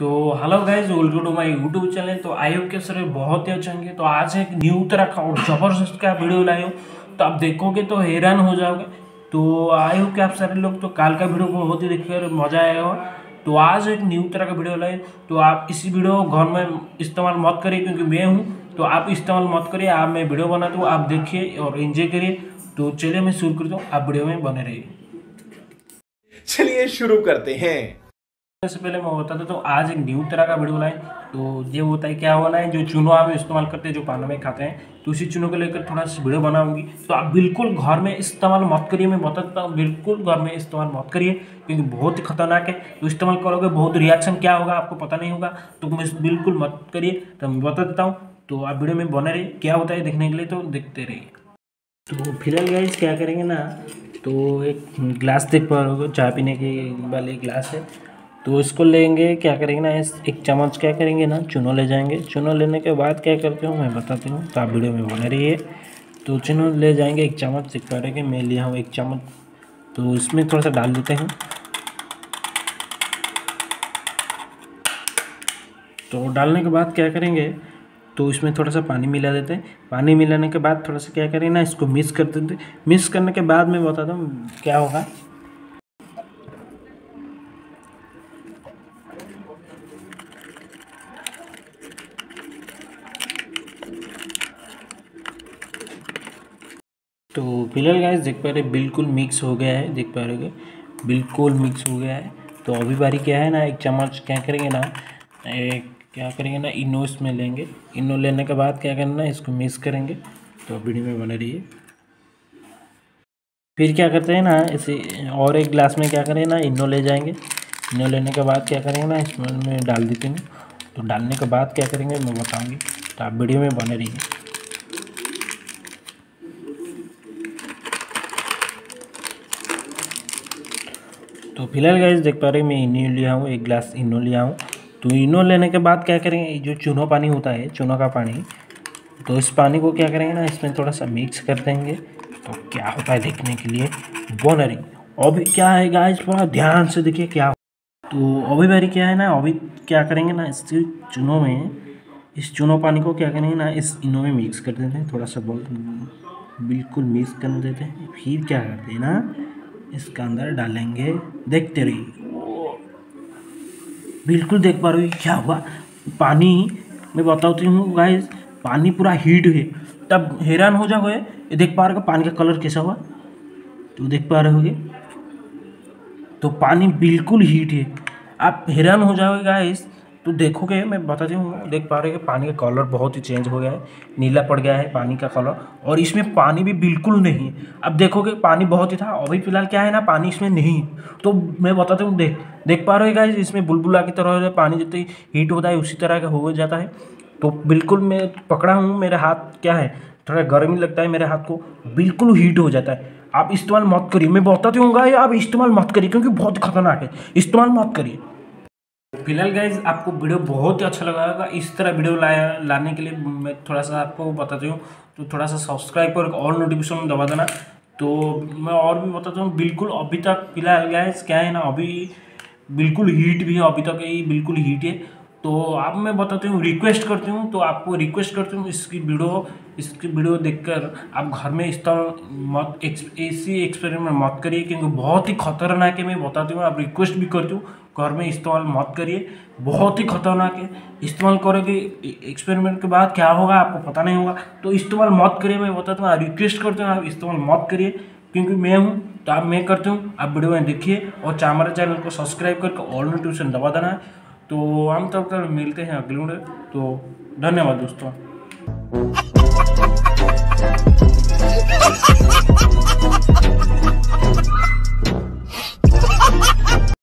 तो hello guys welcome to my YouTube channel तो I hope के सर बहुत ही अच्छे होंगे। तो आज एक न्यू तरह का और ज़बरदस्त का वीडियो लाए तो आप देखोगे तो हैरान हो जाओगे। तो आई होप कि आप सारे लोग तो काल का वीडियो बहुत ही देखकर मज़ा आया हो तो आज एक न्यू तरह का वीडियो लाए। तो आप इसी वीडियो को घर में इस्तेमाल मत करिए क्योंकि मैं हूँ। तो आप इस्तेमाल मत करिए, आप मैं वीडियो बनाता हूँ, आप देखिए और इन्जॉय करिए। तो चलिए मैं शुरू करता हूँ। आप वीडियो में बने रहिए। चलिए शुरू करते हैं। से पहले मैं बताता तो आज एक न्यू तरह का वीडियो लाए। तो ये होता है, क्या होना है, जो चूनो हम इस्तेमाल करते हैं, जो पाना में खाते हैं तो उसी चूनों को लेकर थोड़ा सा वीडियो बनाऊँगी। तो आप बिल्कुल घर में इस्तेमाल मत करिए, मैं बताता हूँ, बिल्कुल घर में इस्तेमाल मत करिए, क्योंकि बहुत ही खतरनाक है। तो इस्तेमाल करोगे, बहुत रिएक्शन क्या होगा, आपको पता नहीं होगा तो मैं बिल्कुल मत करिए। तो मैं बता देता हूँ तो आप वीडियो में बने रहिए। क्या होता है देखने के लिए तो देखते रहिए। तो फ़िलहाल गाइज़ क्या करेंगे ना तो एक ग्लास देख पा रहे हो चाय पीने के वाली ग्लास है। तो इसको लेंगे, क्या करेंगे ना, इस एक चम्मच क्या करेंगे ना, चुनो ले जाएँगे। चुनो लेने के बाद क्या करते हूँ, मैं बताती हूँ तो आप वीडियो में बने रहिए। तो चुनो ले जाएँगे एक चम्मच दिख पा मैं लिया हूँ एक चम्मच। तो इसमें थोड़ा सा डाल देते हैं। तो डालने के बाद क्या करेंगे तो इसमें थोड़ा सा पानी मिला देते हैं। पानी मिलाने के बाद थोड़ा सा क्या करेंगे ना, इसको मिक्स कर देते मिक्स करने के बाद मैं बताता हूँ क्या होगा। तो फ़िलहाल गाइस देख पा रहे बिल्कुल मिक्स हो गया है, देख पा रहे हो बिल्कुल मिक्स हो गया है। तो अभी बारी क्या है ना, एक चम्मच क्या करेंगे ना, एक क्या करेंगे ना इनो इसमें लेंगे। इनो लेने के बाद क्या करना है, इसको मिक्स करेंगे। तो वीडियो में बने रहिए। फिर क्या करते हैं ना, इसे और एक ग्लास में क्या करें ना, इनो ले जाएँगे। इनो लेने के बाद क्या करेंगे ना, इसमें डाल देते हैं। तो डालने के बाद क्या करेंगे, मैं बताऊँगी। तो आप वीडियो में बने रहिए। तो फ़िलहाल गाइस देख पा रहे मैं इनो लिया हूँ एक गिलास इनो लिया हूँ तो इनो लेने के बाद क्या करेंगे जो चूनो पानी होता है, चूनो का पानी तो इस पानी को क्या करेंगे ना, इसमें थोड़ा सा मिक्स कर देंगे। तो क्या होता है देखने के लिए बोनरी अभी क्या है गाइस थोड़ा ध्यान से देखिए क्या तो अभी बारी क्या है ना, अभी क्या करेंगे ना, इस चूनों में, इस चूनो पानी को क्या करेंगे ना, इस इनो में मिक्स कर देते हैं, थोड़ा सा बिल्कुल मिक्स कर देते हैं, फिर क्या करते हैं ना इसके अंदर डालेंगे देखते रहिए। बिल्कुल देख पा रहे हो क्या हुआ? पानी, मैं बताती हूँ गाइस पानी पूरा हीट है। तब हैरान हो जाओगे, ये देख पा रहे हो पानी का कलर कैसा हुआ? तो देख पा रहे होगे। तो पानी बिल्कुल हीट है। आप हैरान हो जाओगे गाइस तो देखोगे, मैं बताती हूँ देख पा रहे हैं पानी का कलर बहुत ही चेंज हो गया है। नीला पड़ गया है पानी का कलर और इसमें पानी भी बिल्कुल नहीं। अब देखोगे, पानी बहुत ही था, अभी फ़िलहाल क्या है ना, पानी इसमें नहीं। तो मैं बताती हूँ देख देख पा रहे हो इसमें बुलबुला की तरह पानी जितनी हीट होता है, उसी तरह का हो जाता है। तो बिल्कुल मैं पकड़ा हूँ, मेरे हाथ क्या है, थोड़ा गर्मी लगता है मेरे हाथ को, बिल्कुल हीट हो जाता है। आप इस्तेमाल मत करिए, मैं बताती हूँ आप इस्तेमाल मत करिए, क्योंकि बहुत खतरनाक है। इस्तेमाल मत करिए। फ़िलहाल गाइज़ आपको वीडियो बहुत ही अच्छा लगा होगा। इस तरह वीडियो लाया, लाने के लिए मैं थोड़ा सा आपको बताती हूँ तो थोड़ा सा सब्सक्राइब कर और नोटिफिकेशन दबा देना। तो मैं और भी बताता हूँ, बिल्कुल अभी तक फ़िलहाल गाइज़ क्या है ना, अभी बिल्कुल हीट भी है, अभी तक ये बिल्कुल हीट है। तो आप, मैं बताती हूँ रिक्वेस्ट करती हूँ तो आपको रिक्वेस्ट करती हूँ, इसकी वीडियो इसकी वीडियो देखकर आप घर में इस तरह मत ऐसी एक्सपेरिमेंट मत करिए, क्योंकि बहुत ही खतरनाक है, मैं बताती हूँ, आप रिक्वेस्ट भी करती हूँ, घर में इस्तेमाल मत करिए, बहुत ही खतरनाक है, इस्तेमाल करोगे एक्सपेरिमेंट के बाद क्या होगा, आपको पता नहीं होगा तो इस्तेमाल मत करिए, मैं बताता हूँ रिक्वेस्ट करती हूँ, आप इस्तेमाल मत करिए, क्योंकि मैं हूँ तो आप, मैं करती हूँ, आप वीडियो में देखिए, और हमारे चैनल को सब्सक्राइब करके ऑल नोटिफिकेशन दबा देना है तो आमतौर पर मिलते हैं अगले तो धन्यवाद दोस्तों।